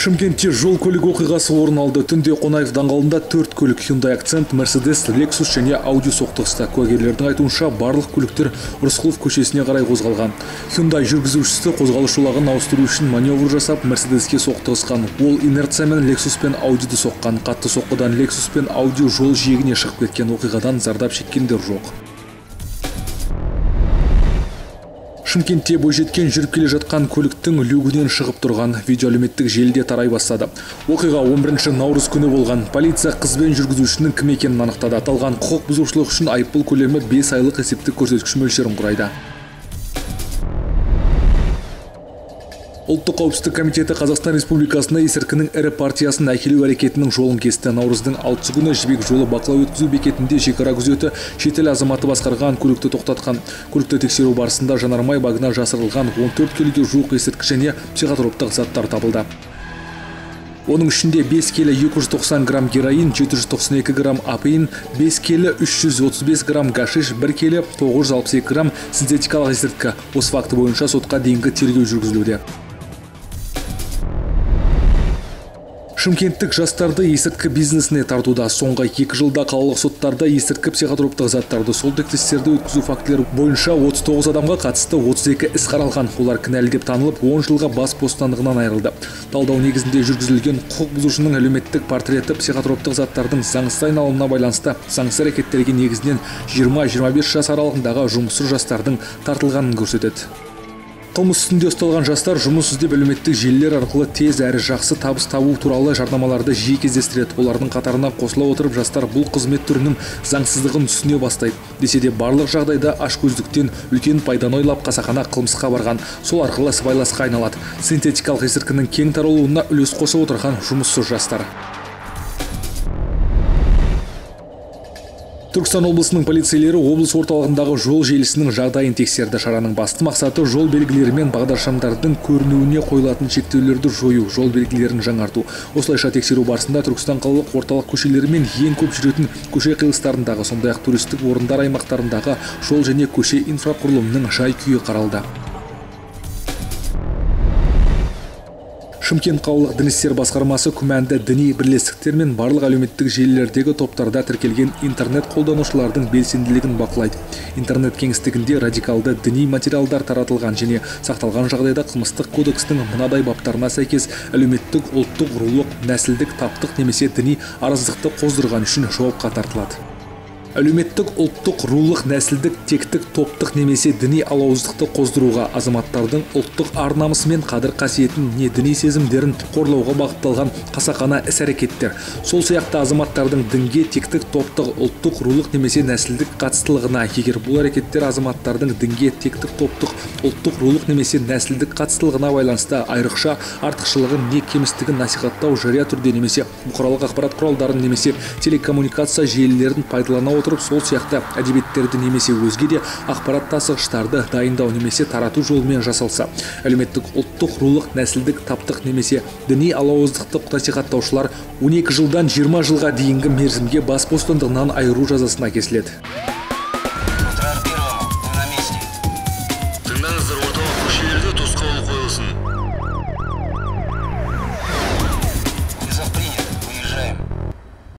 шымкентте жол көлік оқиғасы орын алды. Түнде қонаев даңғылында төрт көлік hyundai акцент мерседес лексус және ауди соқтығысты. Куәгерлердің айтуынша барлық көліктер рысқұлов көшесіне қарай қозғалған. Hyundai жүргізушісі қозғалыс жолағын ауыстыру үшін маневр жасап мерседеске соқтығысқан. Ол инерциямен лексус пен аудиді соққан. Қатты соққыдан лексус пен ауди жол жиегіне шығып кеткен. Оқиғадан зардап шеккендер жоқ. Шымкентте бойжеткен жүріп келе жатқан көліктің люгінен шығып тұрған видео әлеуметтік желіде тарай бастады. Оқиға 11 наурыз күні болған. Полиция қыз бен жүргізушінің кім екенін анықтады. Аталған құқық бұзушылық үшін айыппұл көлемі 5 айлық есептік көрсеткіш мөлшерін құрайды. Ұлттық қауіпсіздік комитеті қазақстан республикасына есірткінің ірі партиясын әкелу әрекетінің жолын кесті. Наурыздың алтысы күні жібек жолы бақылау өткізу бекетінде шекара күзеті шетел азаматы басқарған көлікті тоқтатқан. Көлікті тексеру барысында жанармай багына жасырылған 14 келіге жуық есірткі және психотроптық заттар табылды. Оның ішінде 5 келі 290 грамм героин 792 грамм апиын 5 келі 335 грамм гашиш 1 келі 962 грамм синтетикалық есірткі. Осы факті бойынша сотқа дейінгі тергеу жүргізілуде. Шымкенттік жастарды есірткі бизнесіне тартуда. Соңғы екі жылда қалалық соттарда есірткі психотроптық заттарды сол тесттерді өткізу фактілері бойынша 39 адамға қатысты 32 іс қаралған. Олар кінәлі деп танылып 10 жылға бас бостандығынан айырылды. Талдау негізінде жүргізілген құқық бұзушының әлеуметтік портреті психотроптық заттардың заңсыз айналымына байланысты заңсыз әрекеттерге негізінен 20-25 жас аралығындағы жұмыссыз жастардың тартылғанын көрсетеді. Қылмыс үстінде ұсталған жастар жұмыс іздеп әлеуметтік желілер арқылы тез әрі жақсы табыс табу туралы жарнамаларды жиі кездестіреді. Олардың қатарына қосыла отырып жастар бұл қызмет түрінің заңсыздығын түсіне бастайды. Десе де барлық жағдайда ашкөздіктен үлкен пайданы ойлап қасақана қылмысқа барған. Сол арқылы сыбайласқа айналады. Синтетикалық есірткінің кең таралуына үлес қосып отырған жұмыссыз жастар. Түркістан облысының полицейлері облыс орталығындағы жол желісінің жағдайын тексерді. Шараның басты мақсаты жол белгілері мен бағдаршамдардың көрінуіне қойылатын шектеулерді жою жол белгілерін жаңарту. Осылайша тексеру барысында түркістан қалалық орталық көшелері мен ең көп жүретін көше қиылыстарындағы сондай ақ туристік орындар аймақтарындағы жол және көше инфрақұрылымының жай күйі қаралды. Шымкент қалалық дін басқармасы күмәнді діни бірлестіктер мен барлық әлеуметтік желілердегі топтарда тіркелген интернет қолданушылардың белсенділігін бақылайды. Интернет кеңістігінде радикалды діни материалдар таратылған және сақталған жағдайда қылмыстық кодекстің мынадай баптарына сәйкес әлеуметтік ұлттық рулық нәсілдік таптық немесе діни араздықты қоздырған үшін жауапқа тартылады. Әлеуметтік ұлттық рулық нәсілдік тектік топтық немесе діни алауыздықты қоздыруға азаматтардың ұлттық ар намысы мен қадір қасиетін не діни сезімдерін қорлауға бағытталған қасақана іс әрекеттер сол сияқты азаматтардың дінге тектік топтық ұлттық рулық немесе нәсілдік қатыстылығына егер бұл әрекеттер азаматтардың дінге тектік топтық ұлттық рулық немесе нәсілдік қатыстылығына байланысты айрықша артықшылығын не кемістігін насихаттау жария түрде немесе бұқаралық ақпарат құралдарын немесе телекоммуникация желілерін пайдалана отырып сол сияқты әдебиеттерді немесе өзге де ақпарат тасығыштарды дайындау немесе тарату жолымен жасалса әлеуметтік ұлттық рулық нәсілдік таптық немесе діни алауыздықты насихаттаушылар 12 жылдан 20 жылға дейінгі мерзімге бас бостандығынан айыру жазасына кесіледі.